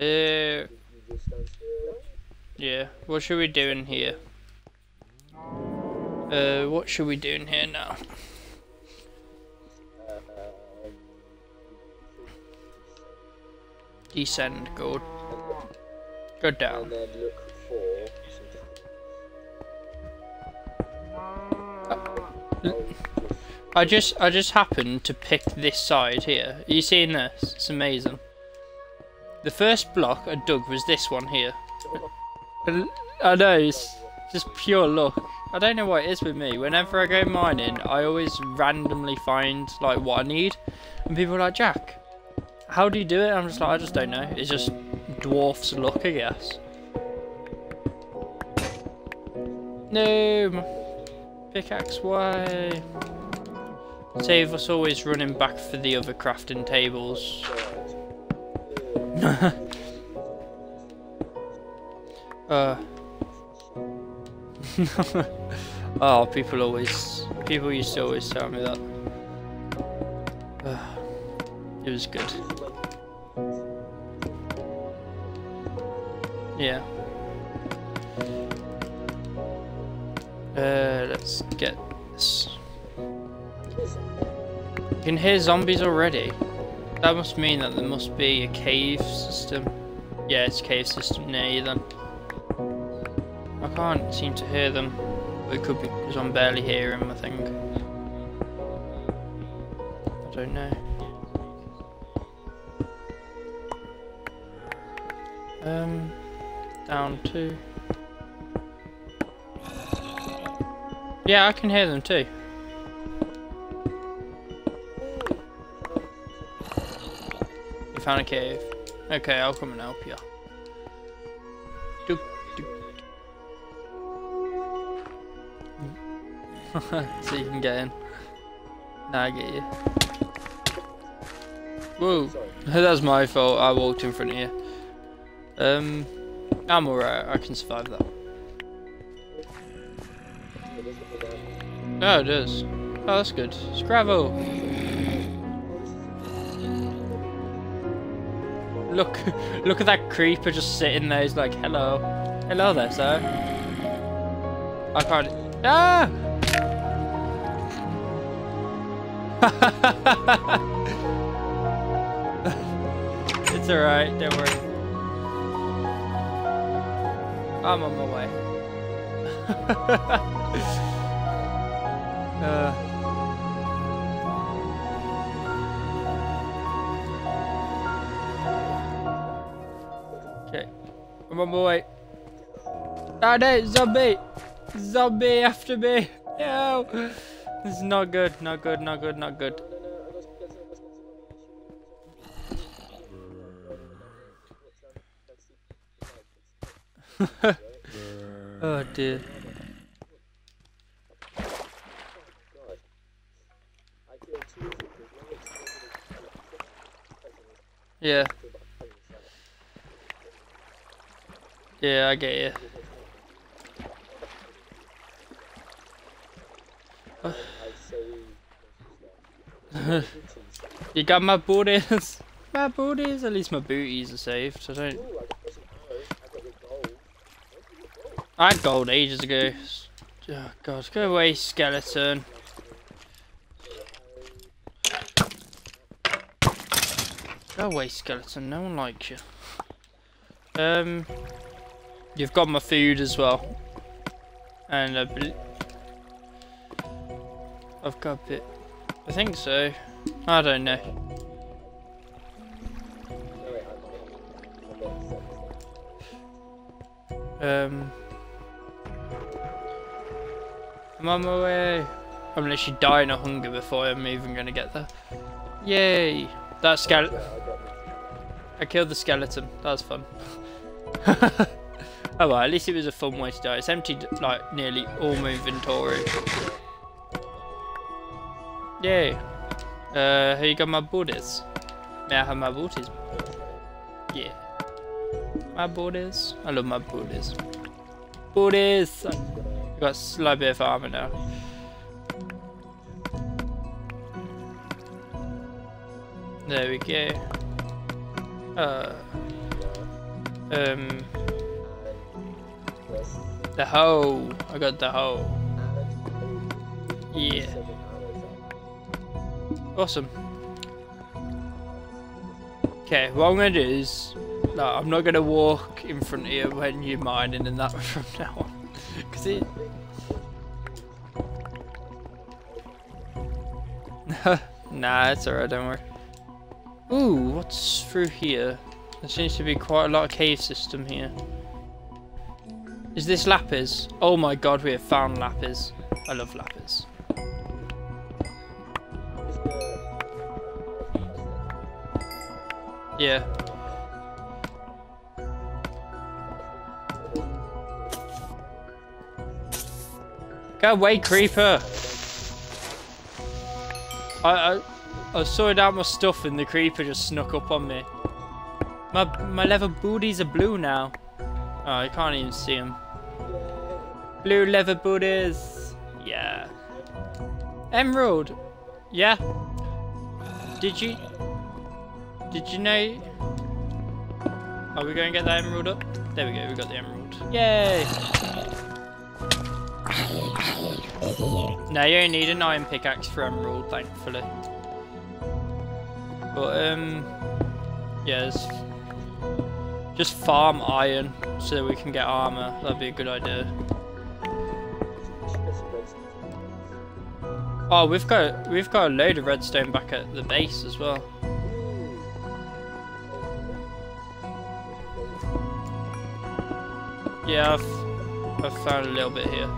Uh, yeah. What should we do in here? Uh, what should we do in here now? Descend. Go. Go down. I just I just happened to pick this side here. Are you seeing this? It's amazing. The first block I dug was this one here. I know, it's just pure luck. I don't know what it is with me. Whenever I go mining, I always randomly find like what I need. And people are like, Jack, how do you do it? I'm just like, I just don't know. It's just dwarf's luck, I guess. No, pickaxe, why? Save us always running back for the other crafting tables. Uh. oh, people always, people used to always tell me that. Uh, it was good. Yeah. Uh, let's get this. You can hear zombies already. That must mean that there must be a cave system. Yeah, it's a cave system near you then. I can't seem to hear them. It could be because I'm barely hearing them, I think. I don't know. Um, down two. Yeah, I can hear them too. Found a cave. Okay, I'll come and help you. Doop, doop. so you can get in. Now I get you. Whoa, that's my fault. I walked in front of you. Um, I'm alright. I can survive that. It doesn't look like that. Oh, it is. Oh, that's good. It's gravel. Look, look at that creeper just sitting there. He's like, hello. Hello there, sir. I can't. Ah! it's alright, don't worry. I'm on my way. uh. Okay, I'm on my way. Ah no, zombie! Zombie after me! No! This is not good, not good, not good, not good. oh dear. God. I killed two of them because one was Yeah, killed by pain, so yeah, I get you. You got my booties. My booties. At least my booties are saved. I don't. I had gold ages ago. Oh god, go away, skeleton. Go away, skeleton. No one likes you. Um, you've got my food as well, and I I've got a bit. I think so. I don't know. Um, I'm on my way. I'm literally dying of hunger before I'm even gonna get there. Yay! That skeleton. I I killed the skeleton. That was fun. oh well, at least it was a fun way to die. It's emptied like nearly all my inventory. Yay! Uh, here you got my booties. May I have my booties? Yeah. My booties. I love my booties. Booties! I've got a slight bit of armor now. There we go. Uh, Um, the hoe. I got the hoe. Yeah. Awesome. Okay, what I'm gonna do is, no, I'm not gonna walk in front of you when you're mining and that from now on, because it. nah, it's alright, don't worry. Ooh, what's through here? There seems to be quite a lot of cave system here. Is this lapis? Oh my god, we have found lapis. I love lapis. Yeah. Go away, creeper! I, I, I sorting out my stuff and the creeper just snuck up on me. My, my leather booties are blue now. Oh, I can't even see them. Blue leather booties! Yeah. Emerald! Yeah. Did you... Did you know... Are we going to get that emerald up? There we go, we got the emerald. Yay! Now you need an iron pickaxe for emerald, thankfully. But, um... Yes. Just farm iron so that we can get armor. That'd be a good idea. Oh, we've got we've got a load of redstone back at the base as well. Yeah, I've, I've found a little bit here.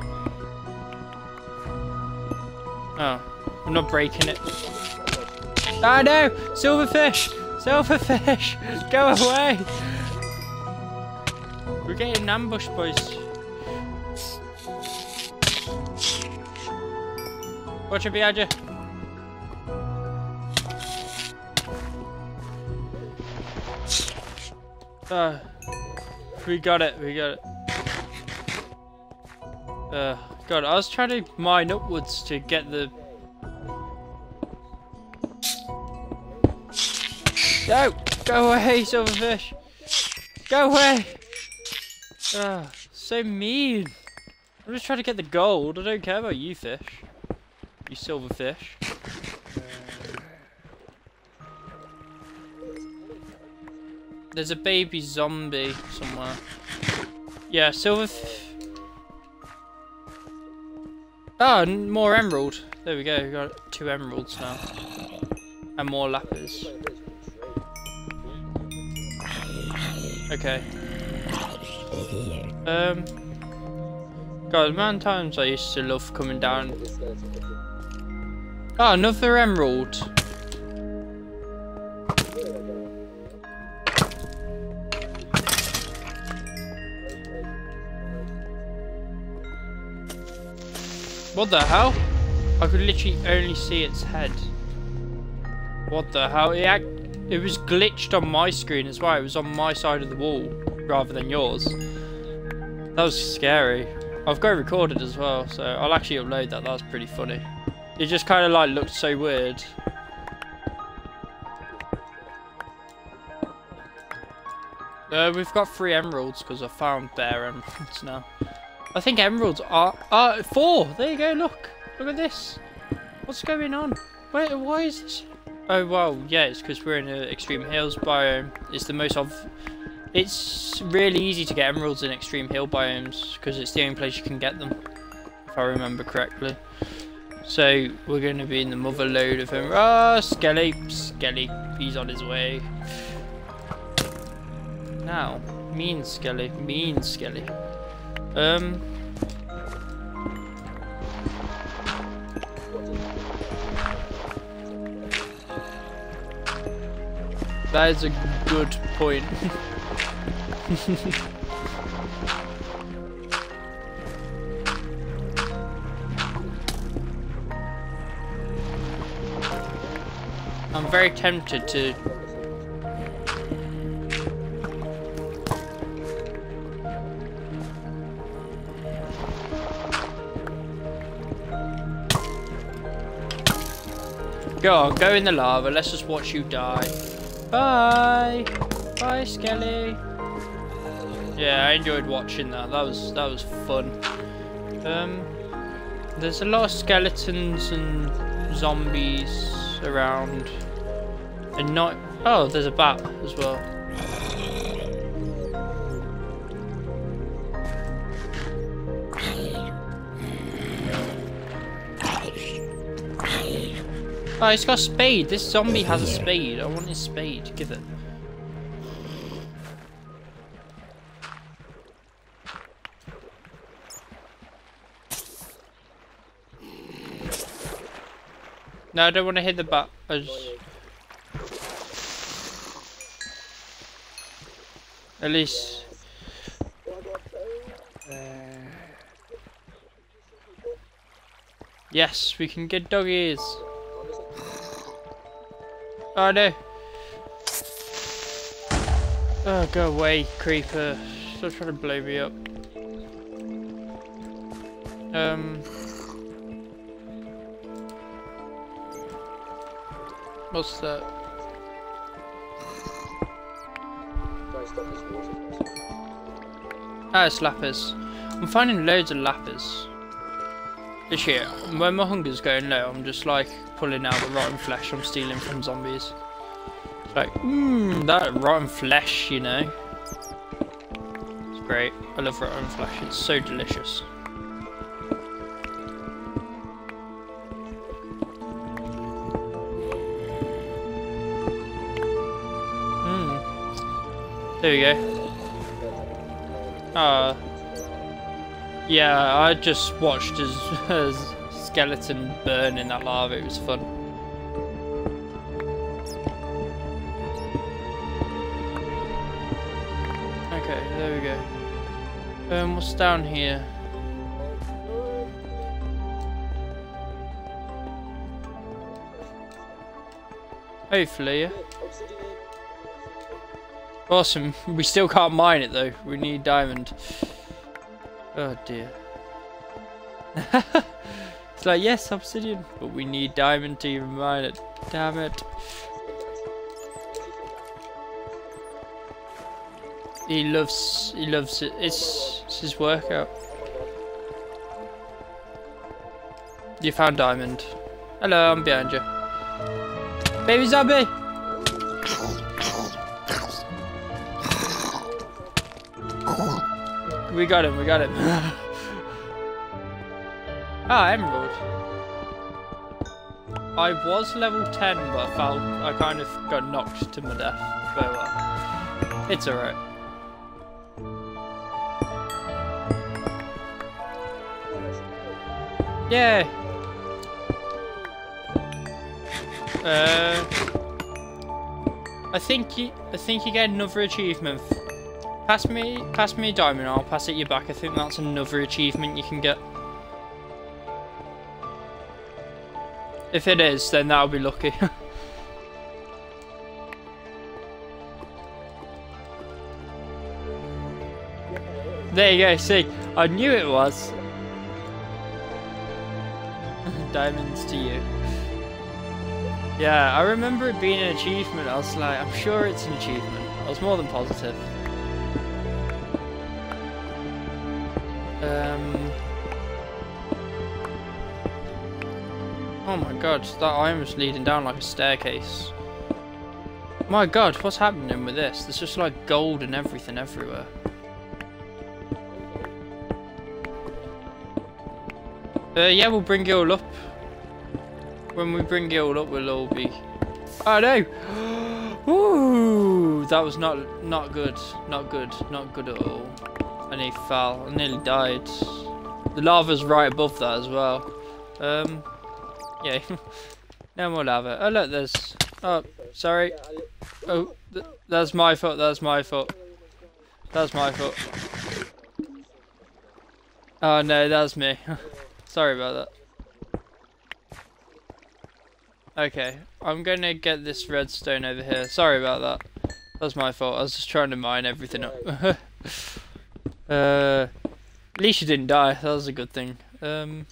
Oh, I'm not breaking it. Ah no! Silverfish! Silverfish! Go away! We're getting ambushed, boys. Watch it behind you. Uh, we got it, we got it. Uh, God, I was trying to mine upwards to get the... No! Go away, silverfish! Go away! Ah, so mean! I'm just trying to get the gold, I don't care about you fish. You silver fish. There's a baby zombie somewhere. Yeah, silver. Oh, more emerald. There we go. We got two emeralds now, and more lapis. Okay. Um. God, of times I used to love coming down. Oh, another emerald. What the hell? I could literally only see its head. What the hell? It, it was glitched on my screen as well. It was on my side of the wall rather than yours. That was scary. I've got recorded as well, so I'll actually upload that. That was pretty funny. It just kind of like looked so weird. Uh, we've got three emeralds because I found bare emeralds now. I think emeralds are uh four. There you go. Look, look at this. What's going on? Wait, why is this? Oh well, yeah, it's because we're in an extreme hills biome. It's the most of. It's really easy to get emeralds in extreme hill biomes because it's the only place you can get them, if I remember correctly. So we're going to be in the mother load of him. Ah, Skelly, Skelly, he's on his way. Now, mean Skelly, mean Skelly. Um. That is a good point. I'm very tempted to Go on, go in the lava. Let's just watch you die. Bye. Bye, Skelly. Yeah, I enjoyed watching that. That was that was fun. Um, there's a lot of skeletons and zombies around, and not. Oh, there's a bat as well. Oh, it's got a spade. This zombie has a spade. I want his spade. Give it. No, I don't want to hit the butt. I just... At least... Yes, we can get doggies. Oh no. Oh, go away, creeper. Still trying to blow me up. Um... That? To stop this water. Ah, it's lapis. I'm finding loads of lapis. This year, when my hunger's going low, I'm just like pulling out the rotten flesh I'm stealing from zombies. Like, mmm, that rotten flesh, you know. It's great. I love rotten flesh. It's so delicious. There we go. Uh, yeah, I just watched his, his skeleton burn in that lava. It was fun. Okay, there we go. Um, what's down here? Hopefully, yeah. Awesome. We still can't mine it though. We need diamond. Oh dear. it's like, yes, obsidian, but we need diamond to even mine it. Damn it. He loves, he loves it. It's, it's his workout. You found diamond. Hello, I'm behind you. Baby zombie! We got him, we got him. ah, emerald. I was level 10, but I I kind of got knocked to my death. But well, it's alright. Yeah. Uh, I think you, I think you get another achievement Pass me, pass me a diamond. I'll pass it you back. I think that's another achievement you can get. If it is, then that'll be lucky. there you go. See, I knew it was. Diamonds to you. Yeah, I remember it being an achievement. I was like, I'm sure it's an achievement. I was more than positive. God, that iron was leading down like a staircase. My god, what's happening with this? There's just like gold and everything everywhere. Uh, yeah, we'll bring it all up. When we bring it all up, we'll all be... Oh no! Ooh, that was not not good. Not good. Not good at all. And he fell. I nearly died. The lava's right above that as well. Um, yeah. no more lava. Oh look, there's... Oh, sorry. Oh, th that's my fault, That's my fault. That's my fault. Oh no, that's me. sorry about that. Okay, I'm gonna get this redstone over here. Sorry about that. That's my fault. I was just trying to mine everything up. uh, at least you didn't die. That was a good thing. Um.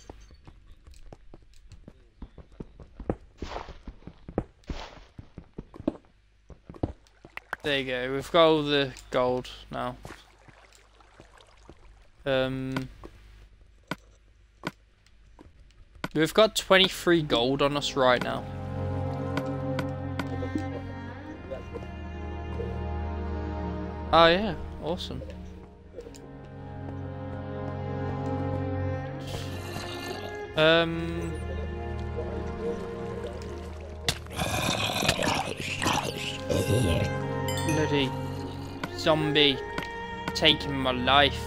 There you go. We've got all the gold now. Um, we've got 23 gold on us right now. Oh yeah, awesome. Um, bloody zombie taking my life.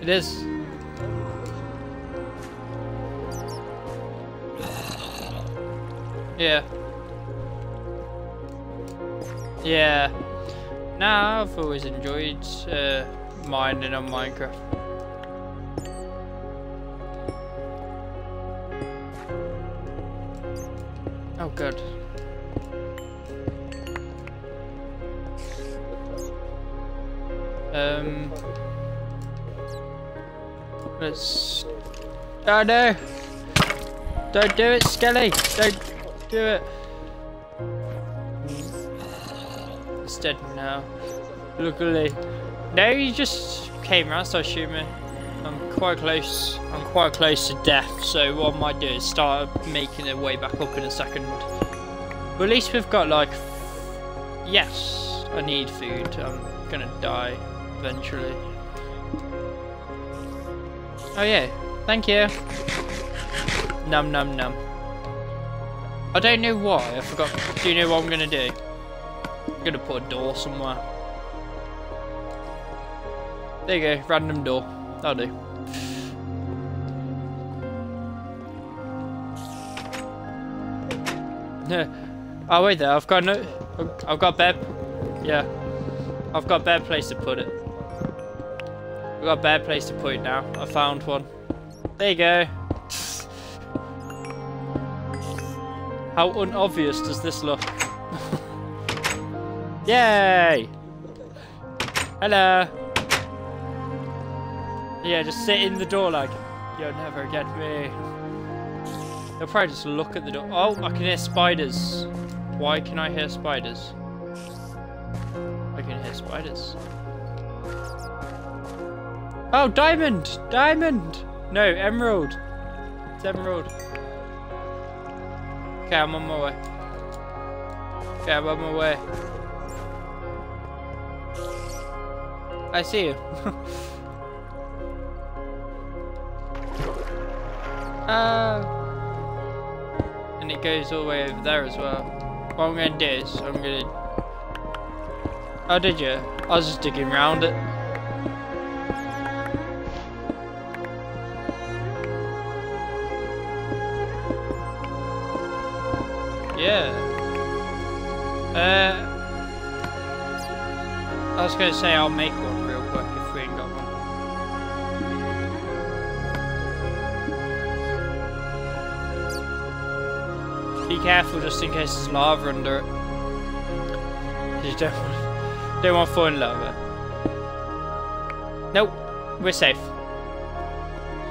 It is. Yeah. Yeah. Nah, I've always enjoyed uh, mining on Minecraft. Oh, good. Um. Let's. Oh no! Don't do it, Skelly! Don't do it! It's dead now. Luckily. No, he just came around, so assuming. I'm quite close. I'm quite close to death, so what I might do is start making it way back up in a second. But at least we've got like. Yes, I need food. I'm gonna die eventually. Oh yeah, thank you. Num num num. I don't know why, I forgot. Do you know what I'm gonna do? I'm gonna put a door somewhere. There you go, random door. That'll do. Oh wait there, I've got no I've got bed yeah. I've got a better place to put it. I've got a better place to put it now. I found one. There you go. How unobvious does this look? Yay! Hello! Yeah, just sit in the door like, you'll never get me. They'll probably just look at the door. Oh, I can hear spiders. Why can I hear spiders? I can hear spiders. Oh, diamond! Diamond! No, emerald. It's emerald. Okay, I'm on my way. Okay, I'm on my way. I see you. uh, it goes all the way over there as well. What I'm going to do is, I'm going to... Oh, did you? I was just digging around it. Yeah. Uh, I was going to say I'll make one careful just in case there's lava under it. You don't want, don't want to fall in lava. Nope, we're safe.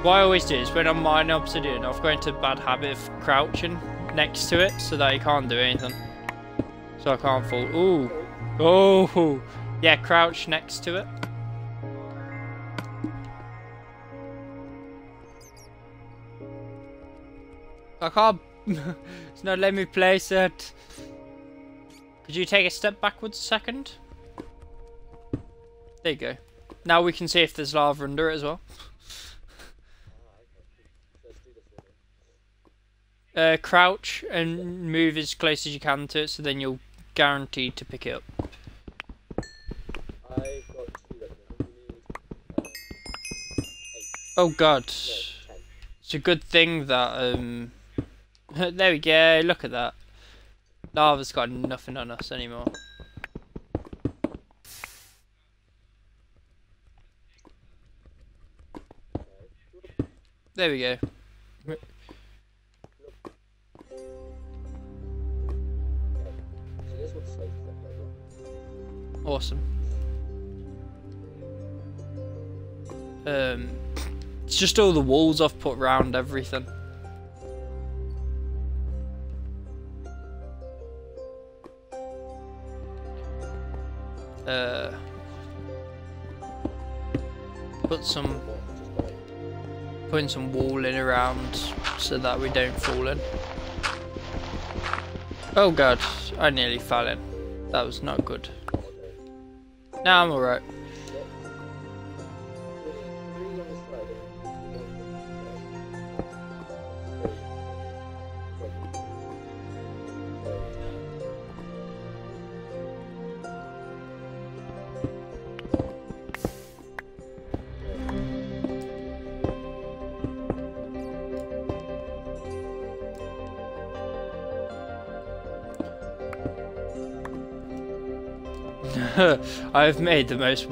What I always do is when I'm mining obsidian, I've got into a bad habit of crouching next to it so that I can't do anything. So I can't fall. Ooh. Oh. Yeah, crouch next to it. I can't. it's not letting me place it. Could you take a step backwards a second? There you go. Now we can see if there's lava under it as well. Uh, crouch and move as close as you can to it, so then you'll guaranteed to pick it up. Oh god, it's a good thing that um. there we go. Look at that. Lava's got nothing on us anymore. There we go. Awesome. Um, it's just all the walls I've put round everything. Uh, put some putting some walling around so that we don't fall in. Oh god, I nearly fell in. That was not good. Now I'm alright. I've made the most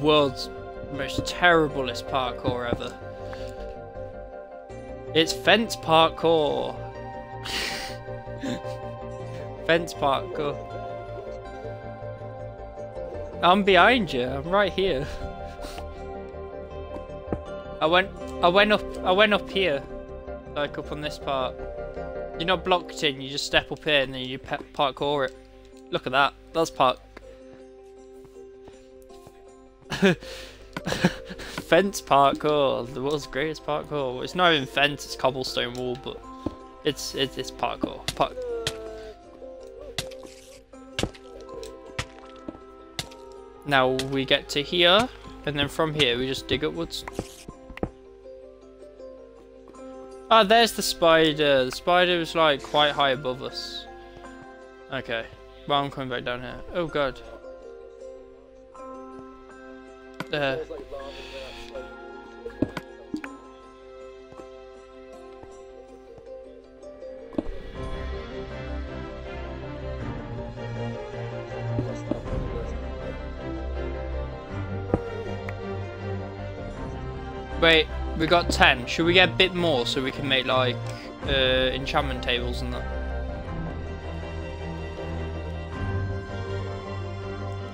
world's most terriblest parkour ever. It's fence parkour. fence parkour. I'm behind you. I'm right here. I went I went up I went up here. Like up on this part. You're not blocked in, you just step up here and then you parkour it. Look at that. That's park fence parkour, the world's greatest parkour. It's not even fence, it's cobblestone wall, but it's it's, it's parkour. Park now we get to here, and then from here we just dig upwards. Ah, there's the spider. The spider is like quite high above us. Okay, well I'm coming back down here. Oh god. Wait, we got 10. Should we get a bit more so we can make like uh, enchantment tables and that?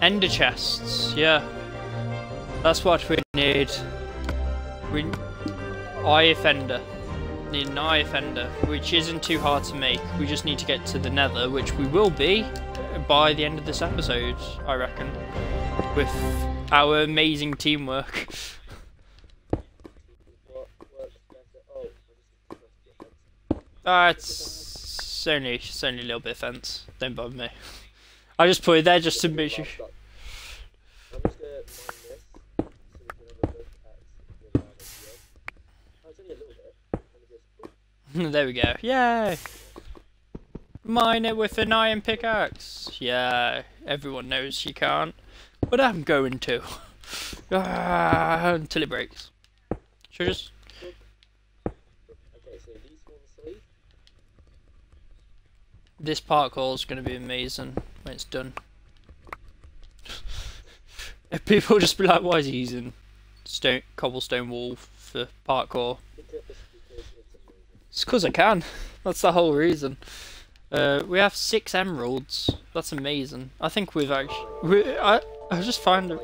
Ender chests, yeah. That's what we need. We eye of Ender. Need an eye of Ender, which isn't too hard to make. We just need to get to the nether, which we will be by the end of this episode, I reckon. With our amazing teamwork. Uh, it's only, it's only a little bit of fence. Don't bother me. I just put it there just to make sure. there we go. Yay! Mine it with an iron pickaxe. Yeah, everyone knows you can't. But I'm going to. Ah, until it breaks. Should I just... This parkour is going to be amazing when it's done. if people just be like, why is he using stone cobblestone wall for parkour? It's because I can. That's the whole reason. Uh, we have six emeralds. That's amazing. I think we've actually... We, I, I just found...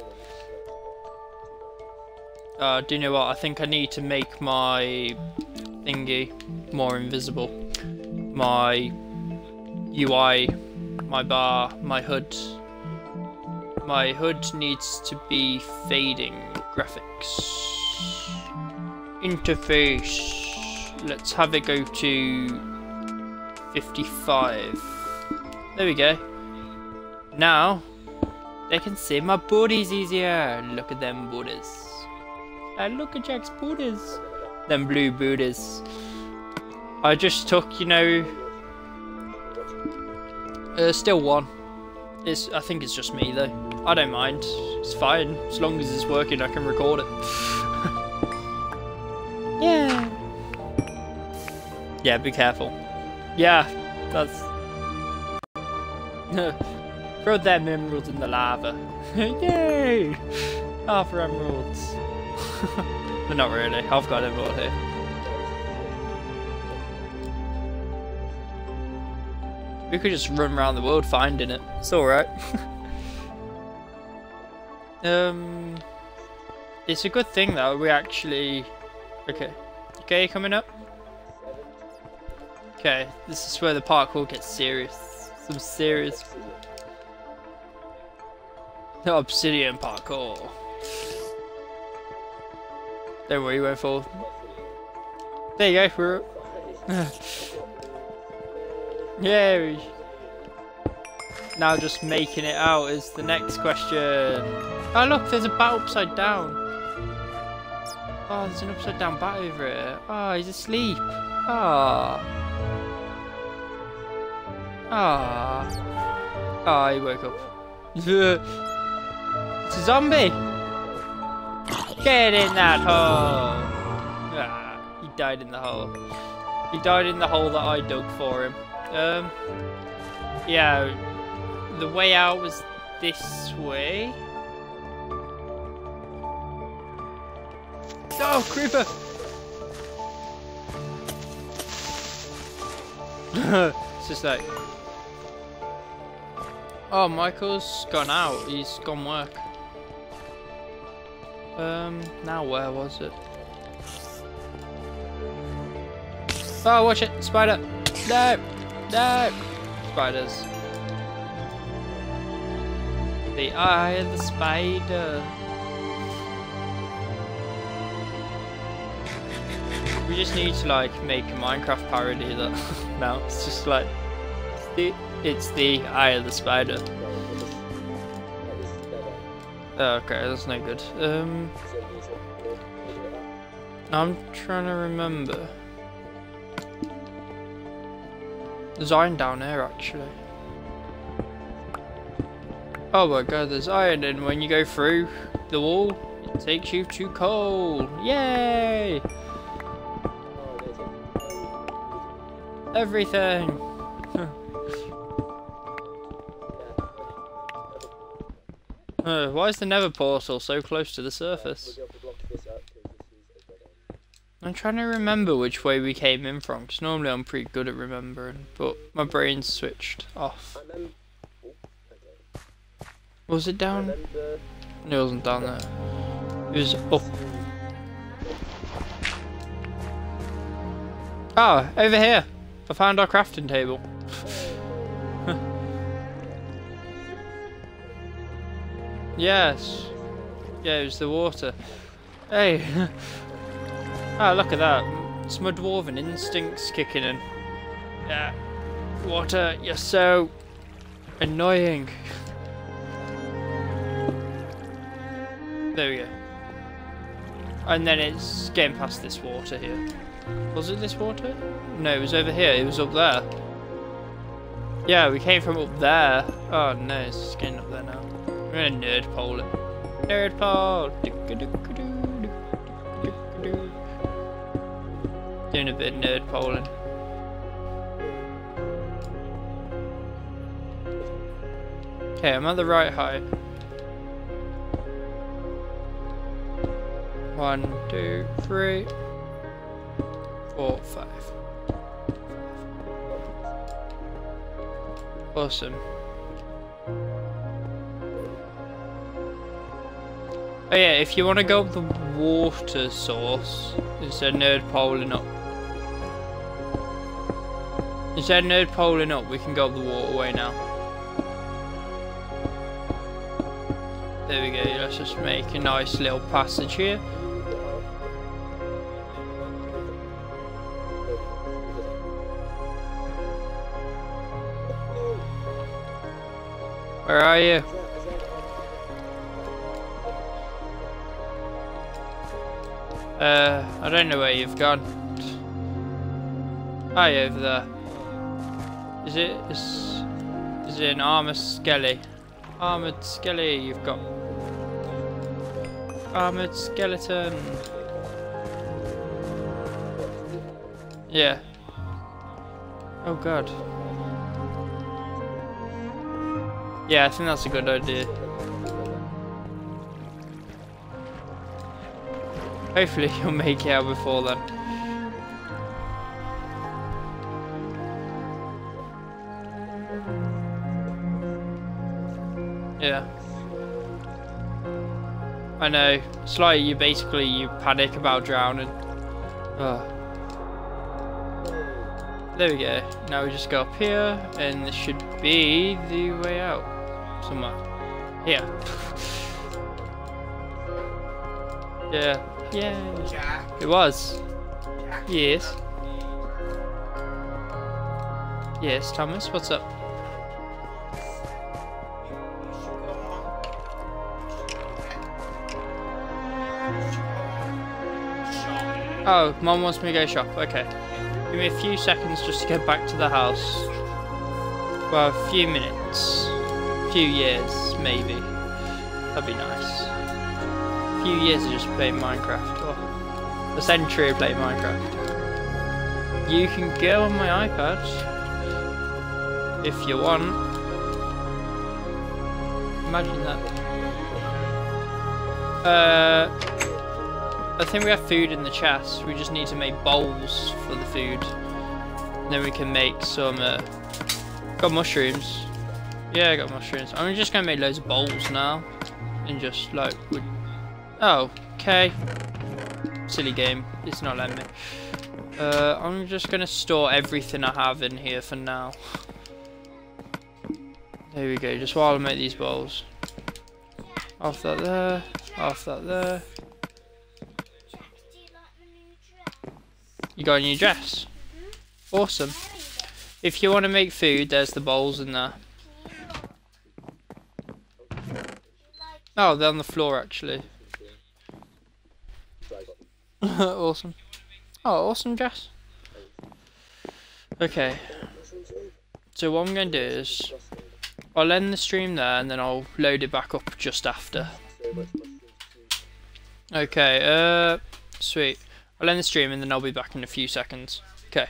Uh, do you know what? I think I need to make my thingy more invisible. My UI, my bar, my hood. My hood needs to be fading graphics. Interface let's have it go to 55. There we go. Now, they can see my booties easier. Look at them booties. And look at Jack's booties. Them blue booties. I just took, you know, uh, still one. It's, I think it's just me though. I don't mind. It's fine. As long as it's working, I can record it. yeah. Yeah, be careful. Yeah, that's... Throw them emeralds in the lava. Yay! Half emeralds. but not really, I've got emerald here. We could just run around the world finding it. It's alright. um, It's a good thing though, we actually... Okay. Okay, coming up? Okay, this is where the parkour gets serious. Some serious... The obsidian parkour. Don't worry, you won't fall. There you go. We're Yay! Now just making it out is the next question. Oh look, there's a bat upside down. Oh, there's an upside down bat over it. Oh, he's asleep. Ah. Ah. Ah, he woke up. it's a zombie! Get in that hole! Ah, he died in the hole. He died in the hole that I dug for him. Um, yeah, the way out was this way. Oh, creeper! just like... Oh, Michael's gone out. He's gone work. Um, now where was it? Oh, watch it! Spider! No! No! Spiders. The eye of the spider. We just need to like make a Minecraft parody that now it's just like the it's the eye of the spider. Oh, okay, that's no good. Um, I'm trying to remember. There's iron down there, actually. Oh my god, there's iron, and when you go through the wall, it takes you to coal. Yay! Everything! Uh, why is the nether portal so close to the surface? I'm trying to remember which way we came in from, because normally I'm pretty good at remembering, but my brain's switched off. Was it down? No, it wasn't down there. It was up. Ah, oh, over here! I found our crafting table. Yes. Yeah, it was the water. Hey! Oh, look at that. It's my dwarven instincts kicking in. Yeah. Water, you're so annoying. There we go. And then it's getting past this water here. Was it this water? No, it was over here. It was up there. Yeah, we came from up there. Oh no, it's getting up there now. I'm gonna nerd pole it. Nerd pole! Doing a bit of nerd poling. Okay, I'm at the right height. One, two, three, four, five. Awesome. Oh yeah, if you want to go up the water source, there's a nerd poling up. Instead of nerd poling up, we can go up the waterway now. There we go, let's just make a nice little passage here. Where are you? Uh, I don't know where you've gone. You over there? Is it is is it an armored skelly? Armored skelly you've got. Armored skeleton. Yeah. Oh god. Yeah, I think that's a good idea. Hopefully you'll make it out before then. Yeah. I know. It's like you basically you panic about drowning. Oh. There we go. Now we just go up here and this should be the way out. Somewhere. Here. Yeah. Yeah. Jack. It was. Jack. Yes. Yes, Thomas, what's up? You should go on. Shop. Oh, Mom wants me to go shop. Okay. Give me a few seconds just to get back to the house. Well, a few minutes. A few years, maybe. That'd be nice. A few years of just playing Minecraft. Oh, a century of playing Minecraft. You can go on my iPad. If you want. Imagine that. Uh, I think we have food in the chest. We just need to make bowls for the food. Then we can make some. Uh, got mushrooms. Yeah, I got mushrooms. I'm just gonna make loads of bowls now, and just like. Oh, okay. Silly game. It's not letting me. Uh, I'm just gonna store everything I have in here for now. There we go. Just while I make these bowls. Off that there. Off that there. You got a new dress? Awesome. If you want to make food, there's the bowls in there. Oh, they're on the floor actually. awesome. Oh, awesome Jess. Okay. So what I'm going to do is, I'll end the stream there and then I'll load it back up just after. Okay, uh, sweet. I'll end the stream and then I'll be back in a few seconds. Okay.